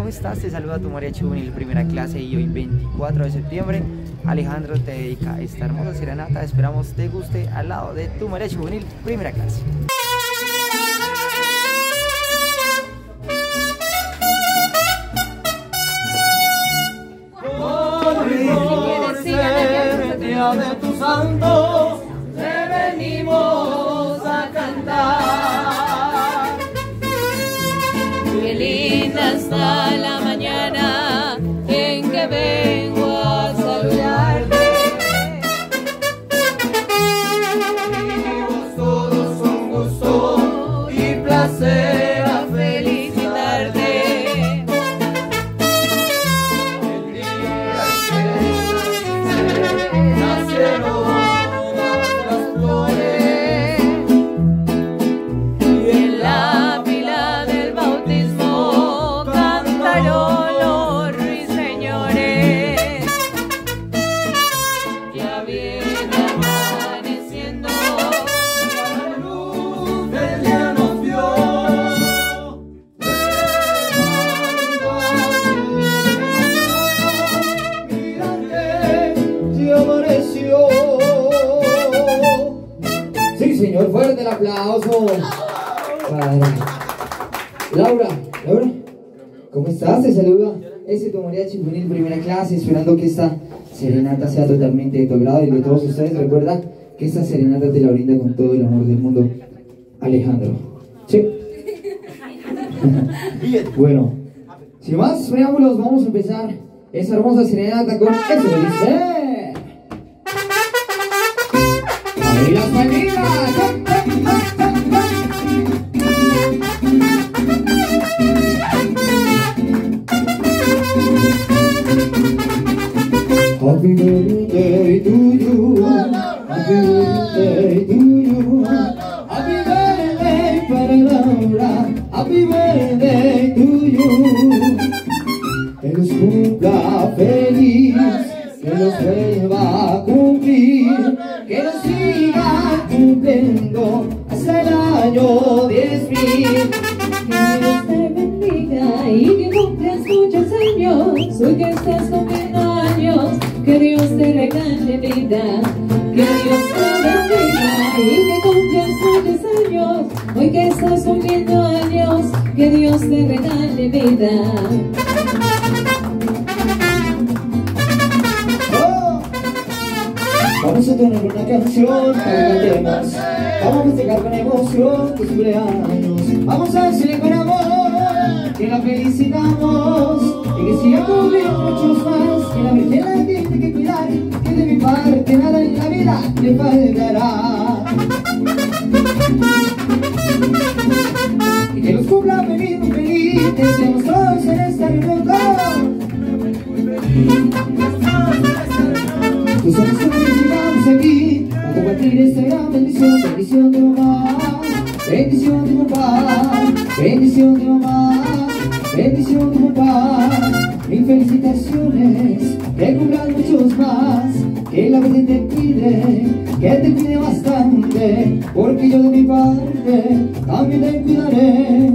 ¿Cómo estás? Te saluda tu mariachi juvenil primera clase y hoy 24 de septiembre Alejandro te dedica esta hermosa serenata. Esperamos te guste al lado de tu mariachi juvenil primera clase. día de tu santo, estás? Te saluda ese tu mariachi juvenil primera clase, esperando que esta serenata sea totalmente de tu agrado y de todos ustedes. Recuerda que esta serenata te la brinda con todo el amor del mundo Alejandro. Sí. bueno, sin más preámbulos, vamos a empezar esa hermosa serenata con eso tener una canción que cantemos. Vamos a festejar con emoción tus cumpleaños. Vamos a con amor que la felicitamos y que siga cumpliendo muchos más. Que la Virgen tiene que cuidar. Que de mi parte nada en la vida le faltará. Y que los cumpla feliz, feliz. Deseamos todos en esta reunión. Que aquí a compartir esta bendición, bendición de mamá, bendición de papá, bendición de mamá, bendición de papá. Mil felicitaciones, que cumplan muchos más, que la Virgen te pide, que te cuide bastante, porque yo de mi parte también te cuidaré.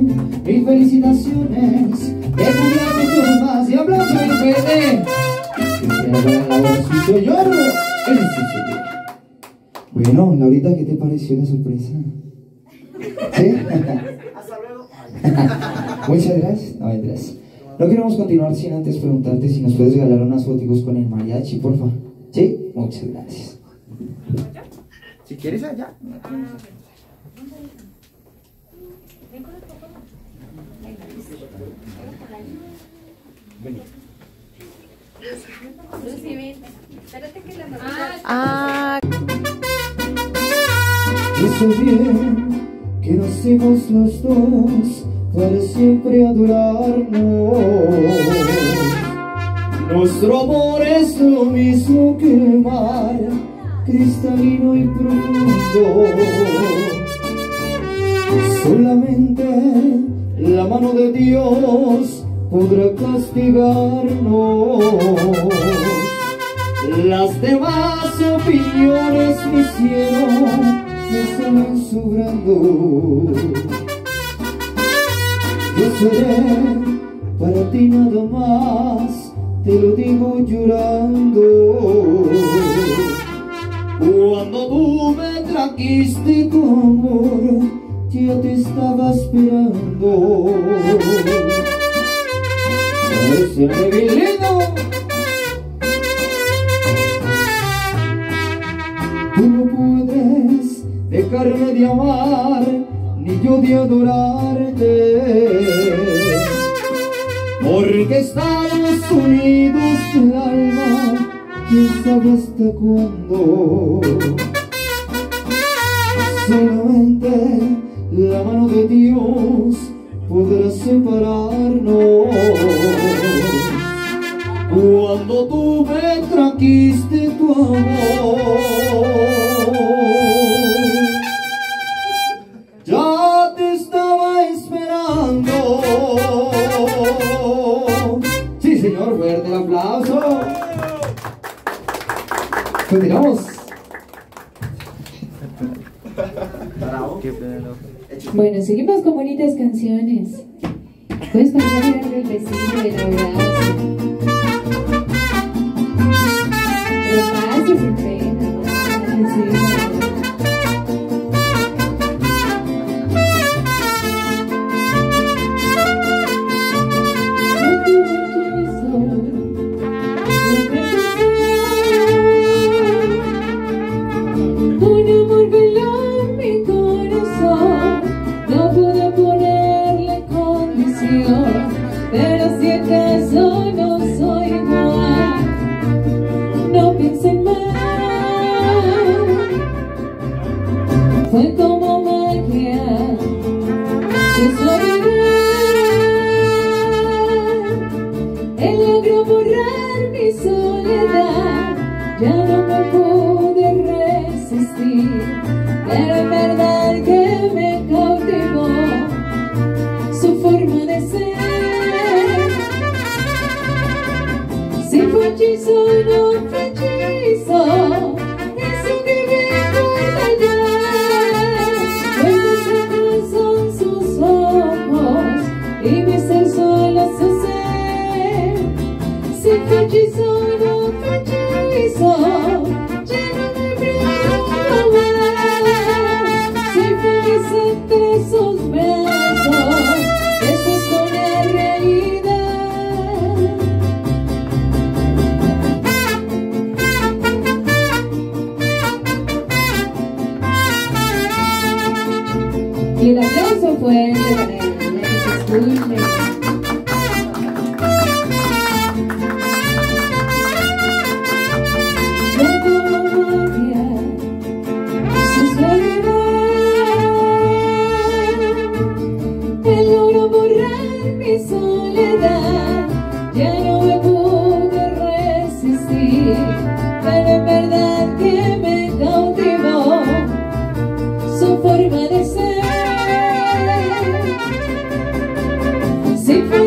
Mil felicitaciones, que cumplan muchos más, y aplauso muy fuerte. Bueno, Laurita, ¿qué te pareció la sorpresa? ¿Sí? Hasta luego. Muchas gracias. No vendrás. No queremos continuar sin antes preguntarte si nos puedes regalar unas fotos con el mariachi, porfa. ¿Sí? Muchas gracias. Si quieres allá. Ah, Hizo bien que nacimos los dos para siempre adorarnos. Nuestro amor es lo mismo que el mar, cristalino y profundo. Solamente la mano de Dios podrá castigarnos. Las demás opiniones, mi cielo, me están sobrando. Yo seré para ti nada más, te lo digo llorando. Cuando tú me trajiste tu amor, ya te estaba esperando. Ese de amar, ni yo de adorarte. Porque estamos unidos el alma, quién sabe hasta cuándo. Solamente la mano de Dios podrá separarnos. Cuando tú me trajiste tu amor fuerte el aplauso Continuamos. Bueno, seguimos con bonitas canciones. Puedes pasar a el vecino del abrazo. Pero Fue como entre seus braços. Si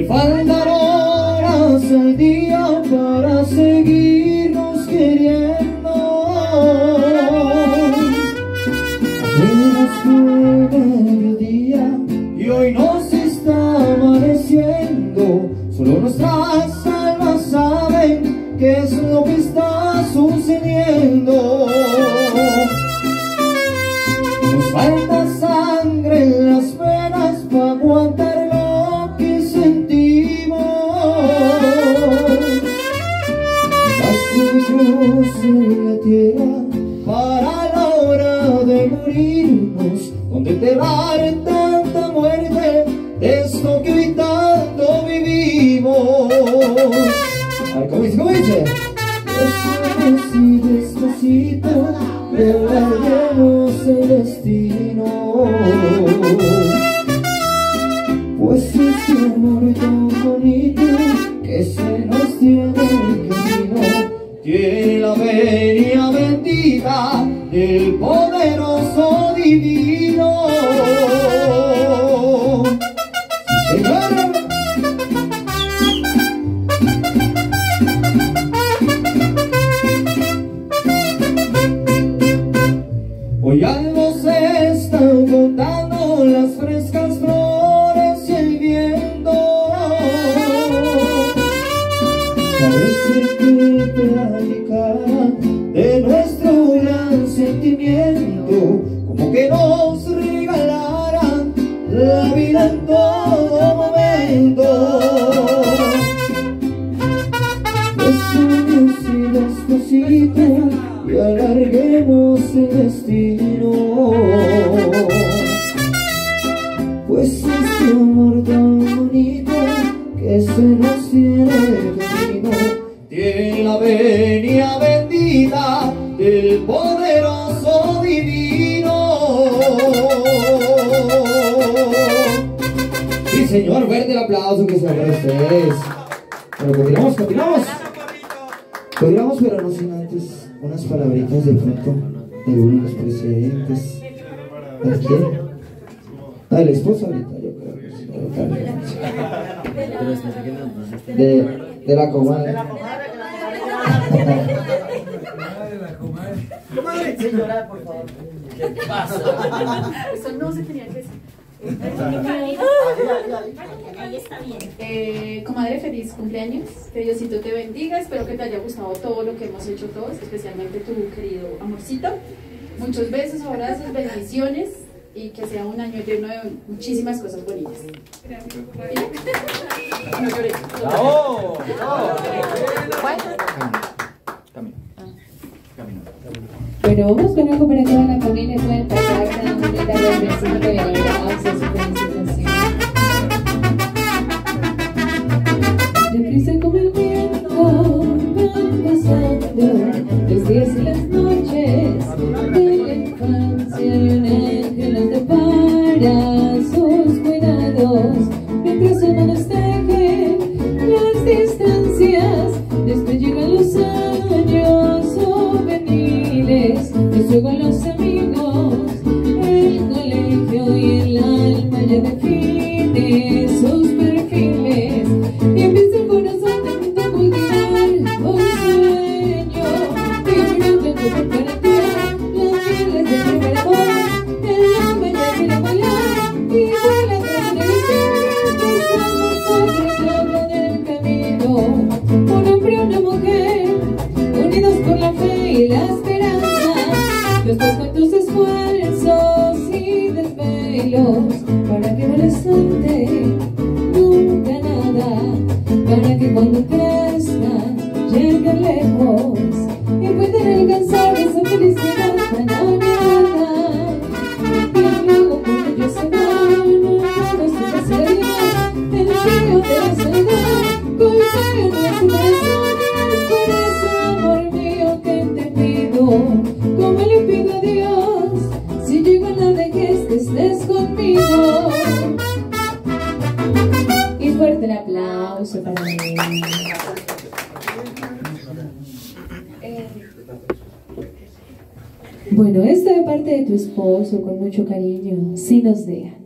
Le mismo que gritando vivimos. A ver, ¿cómo dice? Parece que de nuestro gran sentimiento Como que nos regalara la vida entera favor, fuerte el aplauso que sea para ustedes. Pero continuamos, continuamos. Continuamos, pero no sin antes unas palabritas de pronto de uno de los presidentes. ¿A quién? Ah, el esposo ahorita, yo creo. De, de la comadre. Comadre, por favor. ¿Qué pasa? Eso no se tenía que decir. Eh, comadre, feliz cumpleaños. Que Diosito te bendiga. Espero que te haya gustado todo lo que hemos hecho todos, especialmente tu querido amorcito. Muchos besos, abrazos, bendiciones y que sea un año lleno de muchísimas cosas bonitas. Gracias. ¿Sí? No lloré. ¡Bravo! Bueno, vamos con una cooperativa de la familia. Bueno, esto de parte de tu esposo, con mucho cariño, sí nos deja.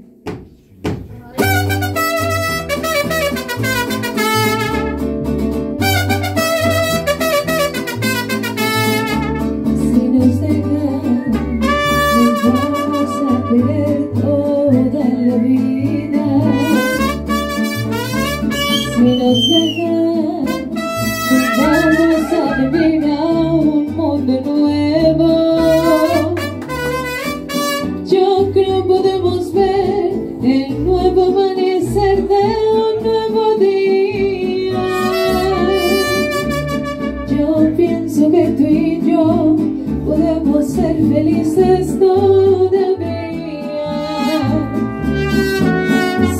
podemos ser felices todavía.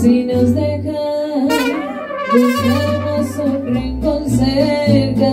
Si nos dejan buscamos un rincón cerca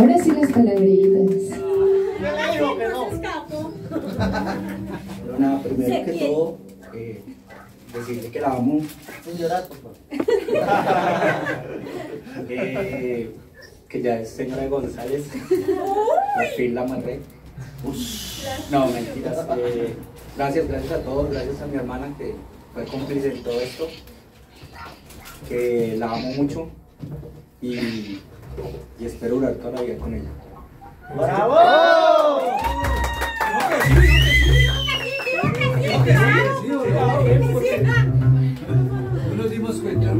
ahora sí las palabritas Pero nada, primero que todo, eh, decirle que la amo. Sin llorar, por favor. Eh, que ya es señora González. Por fin la amarré. No, mentiras. Eh, gracias, gracias a todos, gracias a mi hermana que fue cómplice en todo esto. Que la amo mucho y, y espero durar toda la vida con ella. No nos dimos cuenta.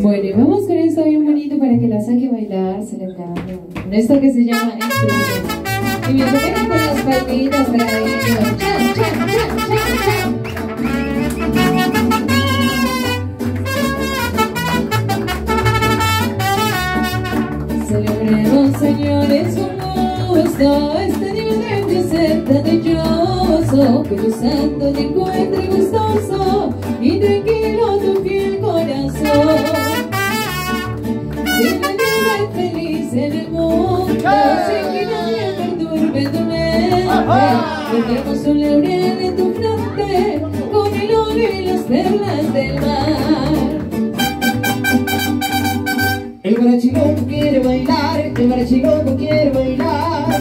Bueno, y vamos con esto bien bonito para que la saque a bailar, celebrando. Con esto que se llama este. Y me tocan con las palmitas para ellos. Chao, chao, chao, chao, chao. Celebremos, señores, con gusto este placer tan dichoso que tu santo te encuentre gustoso y tranquilo tu fiel corazón. Sin nadie feliz en el mundo, sin que nadie perturbe tu mente. Tendremos un laurel en tu frente, con el oro y las perlas del mar. El barachiloco quiere bailar, el barachiloco quiere bailar.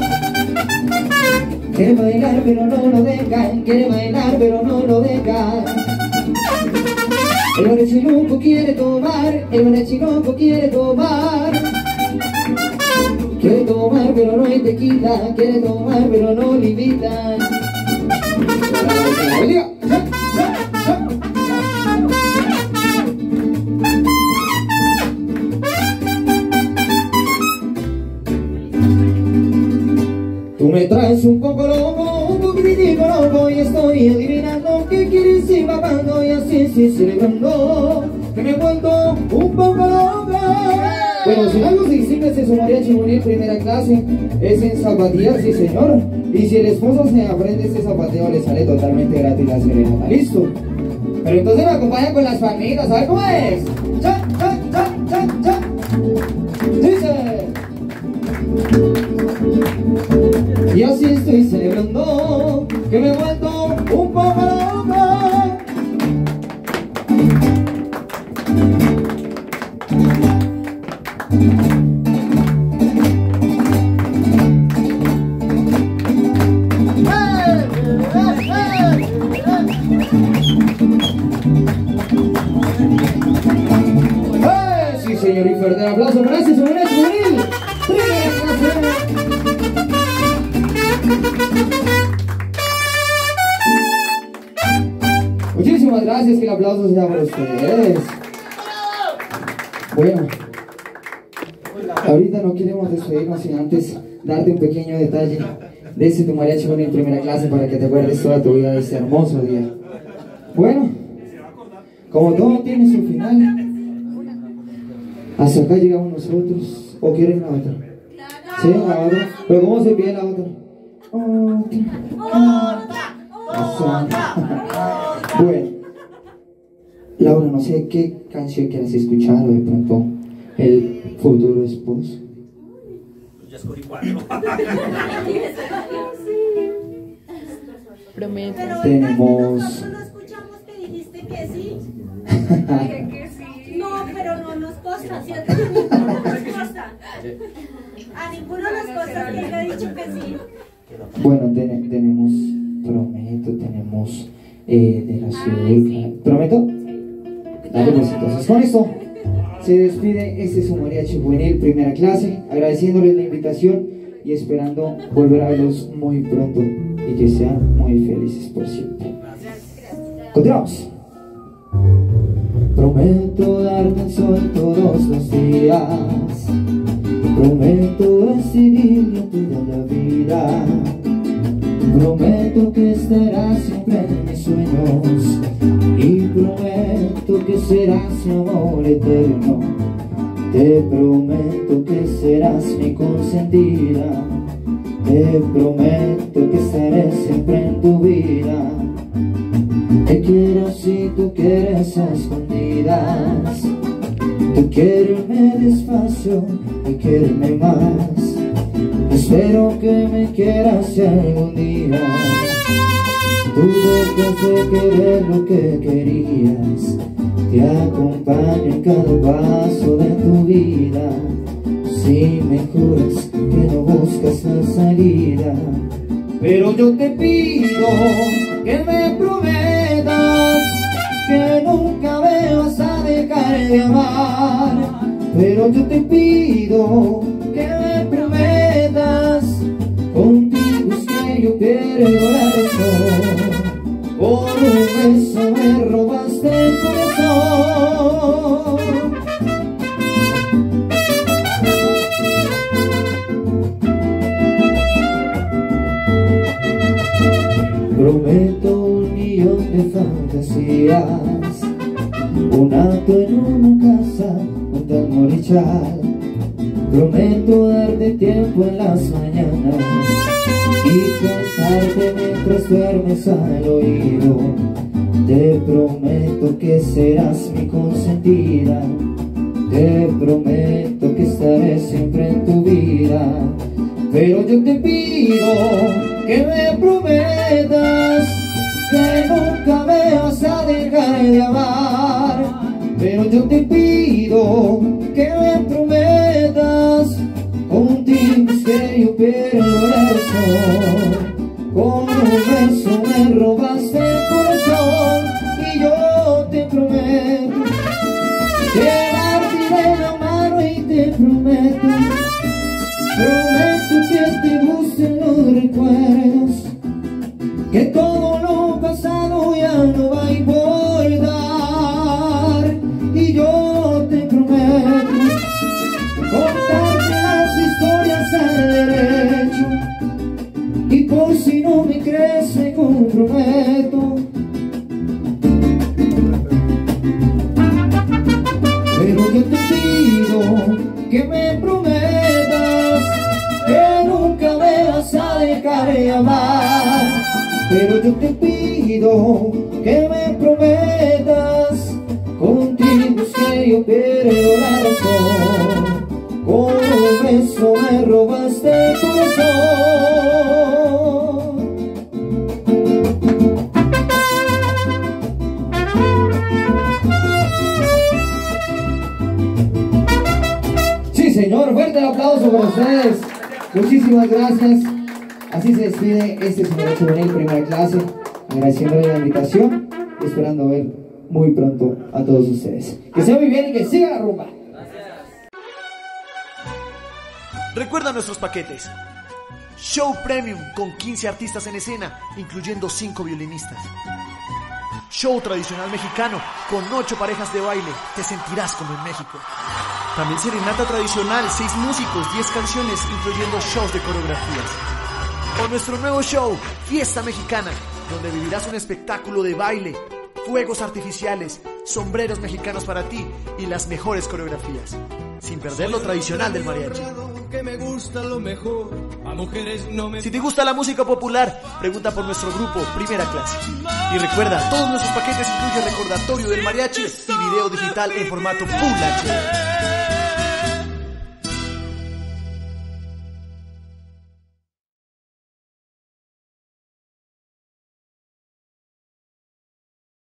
Quiere bailar pero no lo dejan, quiere bailar pero no lo dejan. El barachiloco quiere tomar, el barachiloco quiere tomar. Quiere tomar pero no hay tequila, quiere tomar pero no limita. Tú traes un poco loco, un poquitico loco y estoy adivinando qué quieres ir babando y así sí celebrando que me he vuelto un poco loca. Bueno, si algo se distingue es su mariachi juvenil primera clase, es en zapatillas, sí señor. Y si el esposo se aprende este zapateo le sale totalmente gratis la serenata, ¿listo? Pero entonces me acompañan con las palmitas, ¿sabes cómo es? ¡Cha, cha, cha, cha, cha! Dice... Y así estoy celebrando que me he vuelto un poco Bueno, ahorita no queremos despedirnos sin antes darte un pequeño detalle de ese tu mariachi en primera clase para que te acuerdes toda tu vida de este hermoso día. Bueno, como todo tiene su final, hasta acá llegamos nosotros, o quieren la otra. Sí, la otra. Pero ¿cómo se pide la otra? Otra. Otra. Bueno. Laura, no sé qué canción quieres escuchar o de pronto el futuro esposo. Ya escogí cuatro. Prometo. Pero Tenemos- nosotros no escuchamos que dijiste que sí. Dije que sí. No, pero no nos consta, ¿cierto? A ninguno nos consta. A ninguno nos consta que haya dicho que sí. Bueno, ten- tenemos Prometo, tenemos eh, de la ciudad. ¿Prometo? Entonces con esto se despide este es su mariachi juvenil primera clase, agradeciéndoles la invitación y esperando volver a verlos muy pronto y que sean muy felices por siempre. Continuamos. Prometo darte el sol todos los días. Prometo decidirlo toda la vida. Prometo que estarás siempre en mis sueños. Y prometo que serás mi amor eterno. Te prometo que serás mi consentida. Te prometo que estaré siempre en tu vida. Te quiero si tú quieres a escondidas. Tú quiereme despacio y quiereme más. Espero que me quieras algún día Tú dejas de querer lo que querías. Te acompaño en cada paso de tu vida. Si me juras que no buscas la salida Pero yo te pido que me prometas Que nunca me vas a dejar de amar. Pero yo te pido Por un beso me robaste el corazón Prometo un millón de fantasías Un acto en una casa junto al morichal Prometo darte tiempo en las mañanas Y mientras duermes al oído Te prometo que serás mi consentida. Te prometo que estaré siempre en tu vida. Pero yo te pido que me prometas Que nunca me vas a dejar de amar. Pero yo te pido amar Pero yo te pido que me prometas Contigo que yo quiero la razón Con un beso me robaste el corazón Sí, señor, fuerte el aplauso para ustedes. Muchísimas gracias. Así se despide este señor juvenil primera clase, agradeciéndole la invitación y esperando ver muy pronto a todos ustedes. Que sea muy bien y que siga la rumba. Recuerda nuestros paquetes. Show Premium con 15 artistas en escena, incluyendo 5 violinistas. Show tradicional mexicano con 8 parejas de baile. Te sentirás como en México. También serenata tradicional, 6 músicos, 10 canciones, incluyendo shows de coreografías. O nuestro nuevo show, Fiesta Mexicana, donde vivirás un espectáculo de baile, fuegos artificiales, sombreros mexicanos para ti y las mejores coreografías. Sin perder lo tradicional del mariachi. que me gusta lo mejor. A Si te gusta la música popular, pregunta por nuestro grupo Primera Clase. Y recuerda, todos nuestros paquetes incluyen recordatorio del mariachi y video digital en formato Full HD.